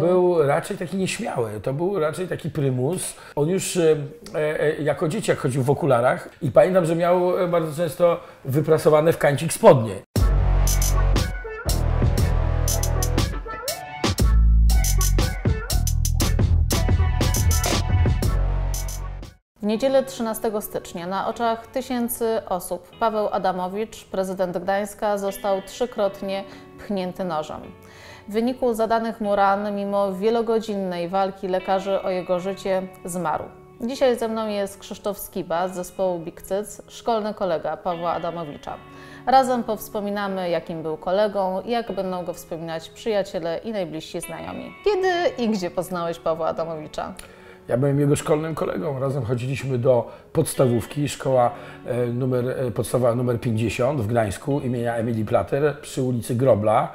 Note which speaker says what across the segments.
Speaker 1: Był raczej taki nieśmiały, to był raczej taki prymus. On już e, e, jako dzieciak chodził w okularach i pamiętam, że miał e, bardzo często wyprasowane w kancik spodnie.
Speaker 2: W niedzielę 13 stycznia na oczach tysięcy osób Paweł Adamowicz, prezydent Gdańska, został trzykrotnie pchnięty nożem. W wyniku zadanych mu ran, mimo wielogodzinnej walki lekarzy o jego życie, zmarł. Dzisiaj ze mną jest Krzysztof Skiba z zespołu Big Cyc, szkolny kolega Pawła Adamowicza. Razem powspominamy, jakim był kolegą jak będą go wspominać przyjaciele i najbliżsi znajomi. Kiedy i gdzie poznałeś Pawła Adamowicza?
Speaker 1: Ja byłem jego szkolnym kolegą. Razem chodziliśmy do podstawówki, szkoła e, numer, e, podstawowa numer 50 w Gdańsku imienia Emilii Plater przy ulicy Grobla.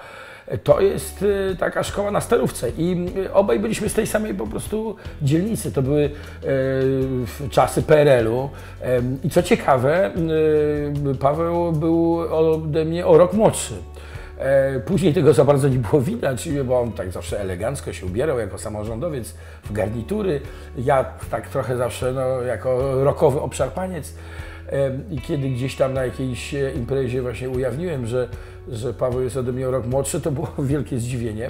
Speaker 1: To jest e, taka szkoła na Starówce i e, obaj byliśmy z tej samej po prostu dzielnicy. To były w- czasy PRL-u i co ciekawe, Paweł był ode mnie o rok młodszy. E, Później tego za bardzo nie było widać, bo on tak zawsze elegancko się ubierał jako samorządowiec w garnitury. Ja tak trochę zawsze no, jako rokowy obszarpaniec. I kiedy gdzieś tam na jakiejś imprezie właśnie ujawniłem, że, że Paweł jest ode mnie o rok młodszy, to było wielkie zdziwienie.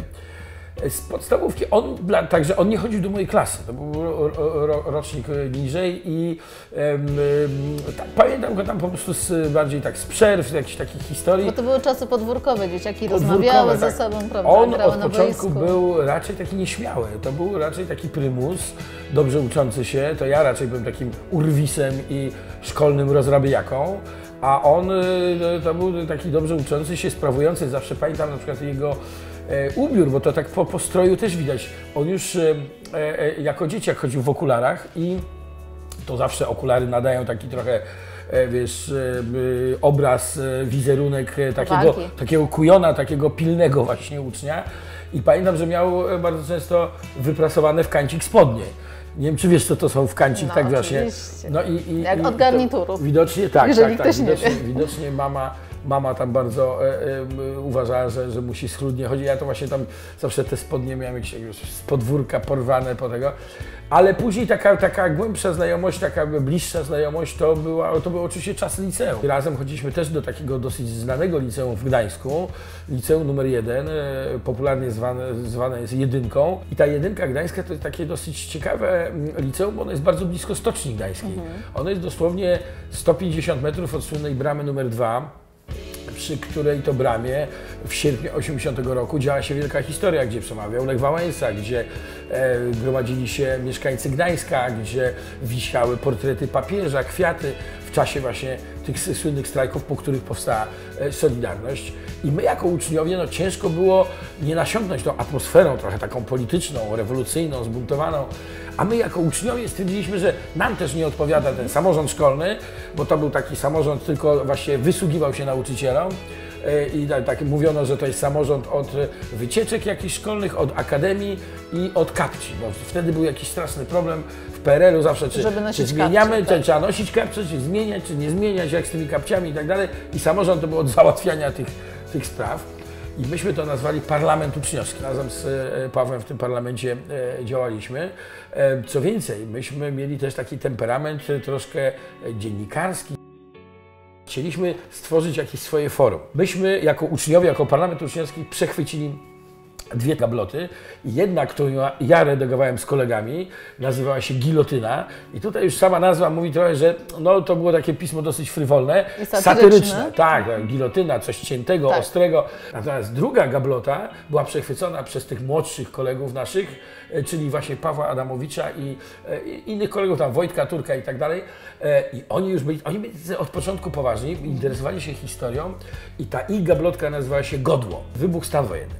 Speaker 1: Z podstawówki, on, także on nie chodził do mojej klasy, to był ro, ro, rocznik niżej i em, tak, pamiętam go tam po prostu z, bardziej tak z przerw, z jakichś takich historii.
Speaker 2: Bo to były czasy podwórkowe, dzieciaki
Speaker 1: Podwórkowe,
Speaker 2: rozmawiały ze
Speaker 1: tak.
Speaker 2: sobą, prawda?
Speaker 1: On od
Speaker 2: na
Speaker 1: początku
Speaker 2: boisku.
Speaker 1: był raczej taki nieśmiały. To był raczej taki prymus, dobrze uczący się. To ja raczej byłem takim urwisem i szkolnym rozrabiaką. A on y, to był taki dobrze uczący się, sprawujący. Zawsze pamiętam na przykład jego e, ubiór, bo to tak po, stroju też widać. On już e, e, jako dzieciak chodził w okularach i to zawsze okulary nadają taki trochę, wiesz, obraz, wizerunek takiego, takiego kujona, takiego pilnego właśnie ucznia. I pamiętam, że miał bardzo często wyprasowane w kancik spodnie. Nie wiem, czy wiesz, co to są w kancik,
Speaker 2: No,
Speaker 1: tak właśnie. No i, i,
Speaker 2: Jak
Speaker 1: i
Speaker 2: od garniturów.
Speaker 1: Widocznie tak,
Speaker 2: Jeżeli
Speaker 1: tak, tak. Widocznie, widocznie mama, mama tam bardzo e, e, uważała, że, że musi schludnie chodzić. Ja to właśnie tam zawsze te spodnie miałem jakieś z podwórka porwane po tego. Ale później taka, taka głębsza znajomość, taka bliższa znajomość to, była, to był oczywiście czas liceum. Razem chodziliśmy też do takiego dosyć znanego liceum w Gdańsku, liceum numer jeden, e, popularnie zwane, zwane jest jedynką. I ta jedynka gdańska to jest takie dosyć ciekawe liceum, bo ono jest bardzo blisko Stoczni Gdańskiej. Ono jest dosłownie 150 metrów od słynnej bramy numer dwa przy której to bramie w sierpniu 80 roku działa się wielka historia, gdzie przemawiał Lech Wałęsa, gdzie e, gromadzili się mieszkańcy Gdańska, gdzie wisiały portrety papieża, kwiaty w czasie właśnie tych słynnych strajków, po których powstała e, Solidarność. I my jako uczniowie, no ciężko było nie nasiąknąć tą atmosferą trochę taką polityczną, rewolucyjną, zbuntowaną, a my jako uczniowie stwierdziliśmy, że nam też nie odpowiada ten samorząd szkolny, bo to był taki samorząd, tylko właśnie wysługiwał się nauczycielom. E, I tak, tak mówiono, że to jest samorząd od wycieczek jakichś szkolnych, od akademii i od kapci, bo wtedy był jakiś straszny problem w PRL-u zawsze, czy, czy zmieniamy,
Speaker 2: kapcie,
Speaker 1: czy
Speaker 2: tak.
Speaker 1: trzeba nosić kapcie, czy zmieniać, czy nie zmieniać, jak z tymi kapciami i tak dalej. I samorząd to było od załatwiania tych, tych spraw. I myśmy to nazwali parlament uczniowski. Razem z e, Pawłem w tym parlamencie e, działaliśmy. E, Co więcej, myśmy mieli też taki temperament troszkę dziennikarski. Chcieliśmy stworzyć jakieś swoje forum. Myśmy jako uczniowie, jako parlament uczniowski przechwycili dwie gabloty. Jedna, którą ja- redagowałem z kolegami, nazywała się Gilotyna. I tutaj już sama nazwa mówi trochę, że no, to było takie pismo dosyć frywolne,
Speaker 2: I satyryczne.
Speaker 1: Tak, tak, gilotyna, coś ciętego,
Speaker 2: Tak.
Speaker 1: ostrego. Natomiast druga gablota była przechwycona przez tych młodszych kolegów naszych, e, czyli właśnie Pawła Adamowicza i, e, i innych kolegów, tam Wojtka Turka i tak dalej. E, I oni już byli, oni byli od początku poważni, interesowali się historią i ta ich gablotka nazywała się Godło, wybuch stan wojenny.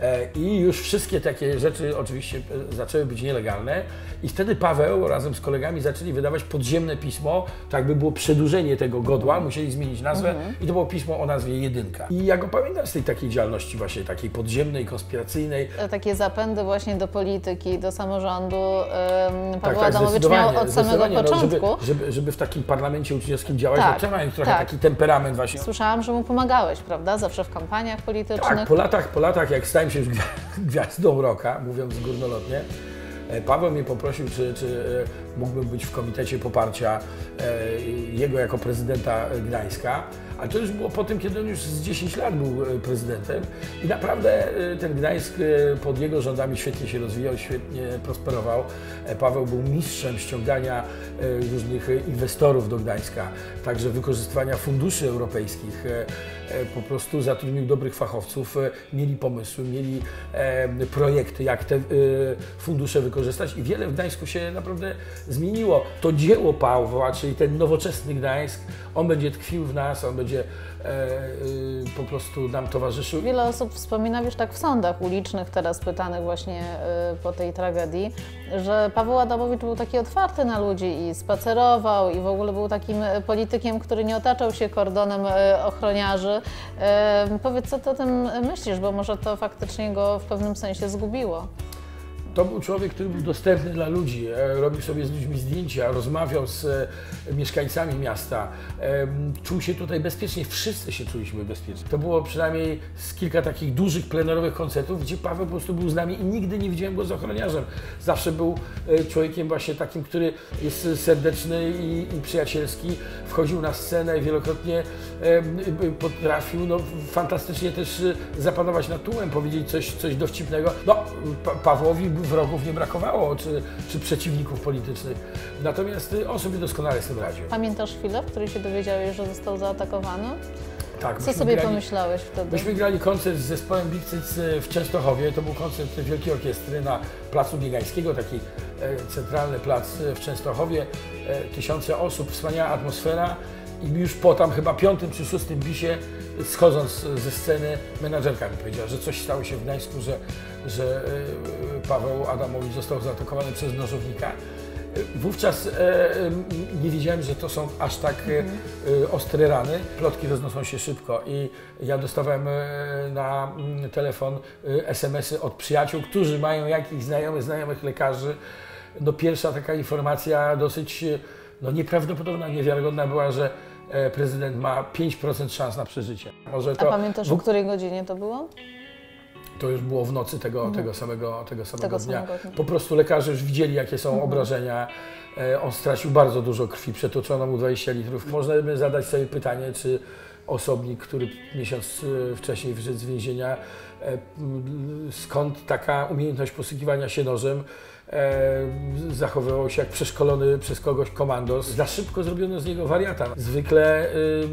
Speaker 1: E, I już wszystkie takie rzeczy oczywiście e, zaczęły być nielegalne i wtedy Paweł razem z kolegami zaczęli wydawać podziemne pismo, tak by było przedłużenie tego Godła, musieli zmienić nazwę i to było pismo o nazwie Jedynka. I ja go pamiętam z tej takiej działalności właśnie takiej podziemnej, konspiracyjnej,
Speaker 2: Takie zapędy właśnie do polityki, do samorządu. Ym, Paweł
Speaker 1: tak,
Speaker 2: Adamowicz miał od samego
Speaker 1: no,
Speaker 2: początku.
Speaker 1: żeby, żeby, żeby w takim parlamencie uczniowskim działać,
Speaker 2: Tak,
Speaker 1: to trzeba mieć trochę
Speaker 2: tak.
Speaker 1: taki temperament właśnie.
Speaker 2: Słyszałam, że mu pomagałeś, prawda? Zawsze w kampaniach politycznych.
Speaker 1: Tak, po latach, po latach, jak stałem się już gwiazdą roka, mówiąc górnolotnie. E, Paweł mnie poprosił, czy, czy e, mógłbym być w komitecie poparcia e, jego jako prezydenta Gdańska. A to już było po tym, kiedy on już z 10 lat był prezydentem i naprawdę ten Gdańsk pod jego rządami świetnie się rozwijał, świetnie prosperował. Paweł był mistrzem ściągania różnych inwestorów do Gdańska, także wykorzystywania funduszy europejskich. Po prostu zatrudnił dobrych fachowców, mieli pomysły, mieli projekty, jak te fundusze wykorzystać i wiele w Gdańsku się naprawdę zmieniło. To dzieło Pawła, czyli ten nowoczesny Gdańsk, on będzie tkwił w nas, on będzie e, e, po prostu nam towarzyszył.
Speaker 2: Wiele osób wspomina, wiesz, tak w sądach ulicznych teraz pytanych właśnie e, po tej tragedii, że Paweł Adamowicz był taki otwarty na ludzi i spacerował i w ogóle był takim e, politykiem, który nie otaczał się kordonem e, ochroniarzy. Powiedz, co ty o tym myślisz, bo może to faktycznie go w pewnym sensie zgubiło.
Speaker 1: To był człowiek, który był dostępny dla ludzi, e, robił sobie z ludźmi zdjęcia, rozmawiał z e, mieszkańcami miasta, czuł się tutaj bezpiecznie, wszyscy się czuliśmy bezpiecznie. To było przynajmniej z kilka takich dużych plenerowych koncertów, gdzie Paweł po prostu był z nami i nigdy nie widziałem go z ochroniarzem. Zawsze był e, człowiekiem właśnie takim, który jest serdeczny i, i przyjacielski, wchodził na scenę i wielokrotnie potrafił no, fantastycznie też zapanować nad tłumem, powiedzieć coś, coś dowcipnego. No, pa Pawłowi wrogów nie brakowało, czy, czy przeciwników politycznych. Natomiast on sobie doskonale z tym radził.
Speaker 2: Pamiętasz chwilę, w której się dowiedziałeś, że został zaatakowany?
Speaker 1: Tak,
Speaker 2: Co sobie grali, pomyślałeś wtedy?
Speaker 1: Myśmy grali koncert z zespołem Big w Częstochowie. To był koncert Wielkiej Orkiestry na Placu Biegańskiego, taki e, centralny plac w Częstochowie. E, tysiące osób, wspaniała atmosfera i już po tam chyba piątym czy szóstym bisie, schodząc ze sceny, menadżerka mi powiedziała, że coś stało się w Gdańsku, że, że e, Paweł Adamowicz został zaatakowany przez nożownika. Wówczas e, nie wiedziałem, że to są aż tak e, ostre rany. Plotki roznoszą się szybko i ja dostawałem na mm, telefon SMS-y od przyjaciół, którzy mają jakichś znajomych, znajomych lekarzy. No pierwsza taka informacja dosyć no, nieprawdopodobna, niewiarygodna była, że E, prezydent ma 5% szans na przeżycie.
Speaker 2: Może to, A pamiętasz, w... o której godzinie to było?
Speaker 1: To już było w nocy tego, mhm. tego samego, tego samego tego dnia. Samego po prostu lekarze już widzieli, jakie są mhm. obrażenia. E, on stracił bardzo dużo krwi, przetoczono mu 20 litrów. Można by zadać sobie pytanie, czy osobnik, który miesiąc e, wcześniej wyszedł z więzienia, skąd taka umiejętność posługiwania się nożem, e, zachowywał się jak przeszkolony przez kogoś komandos. Za szybko zrobiono z niego wariata. Zwykle y,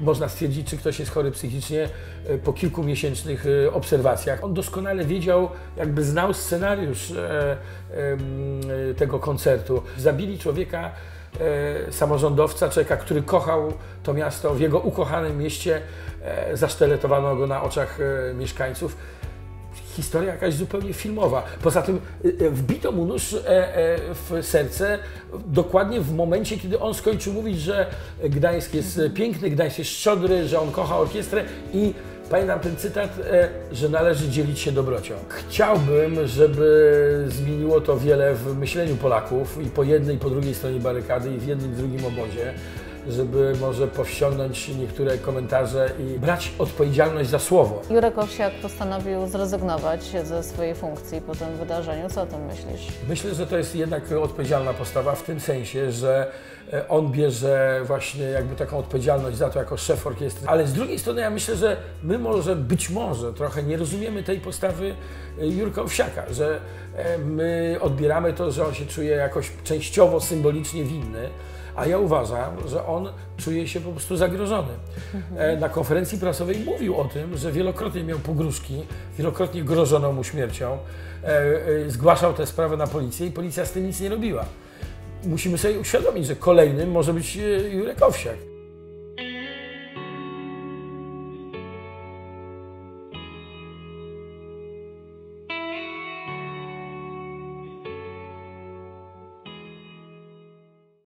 Speaker 1: można stwierdzić, czy ktoś jest chory psychicznie y, po kilkumiesięcznych y, obserwacjach. On doskonale wiedział, jakby znał scenariusz e, tego koncertu. Zabili człowieka, e, samorządowca, człowieka, który kochał to miasto, w jego ukochanym mieście e, zaszteletowano go na oczach e, mieszkańców historia jakaś zupełnie filmowa. Poza tym y, y, wbito mu nóż e, e, w serce dokładnie w momencie, kiedy on skończył mówić, że Gdańsk jest piękny, Gdańsk jest szczodry, że on kocha orkiestrę i Pamiętam ten cytat, e, że należy dzielić się dobrocią. Chciałbym, żeby zmieniło to wiele w myśleniu Polaków i po jednej i po drugiej stronie barykady i w jednym i drugim obozie żeby może powściągnąć niektóre komentarze i brać odpowiedzialność za słowo.
Speaker 2: Jurek Owsiak postanowił zrezygnować ze swojej funkcji po tym wydarzeniu. Co o tym myślisz?
Speaker 1: Myślę, że to jest jednak odpowiedzialna postawa w tym sensie, że e, on bierze właśnie jakby taką odpowiedzialność za to jako szef orkiestry. Ale z drugiej strony ja myślę, że my może być może trochę nie rozumiemy tej postawy e, Jurka Owsiaka, że e, my odbieramy to, że on się czuje jakoś częściowo symbolicznie winny a ja uważam, że on czuje się po prostu zagrożony. Mhm. Na konferencji prasowej mówił o tym, że wielokrotnie miał pogróżki, wielokrotnie grożono mu śmiercią, e, e, zgłaszał tę sprawę na policję i policja z tym nic nie robiła. Musimy sobie uświadomić, że kolejnym może być Jurek Owsiak.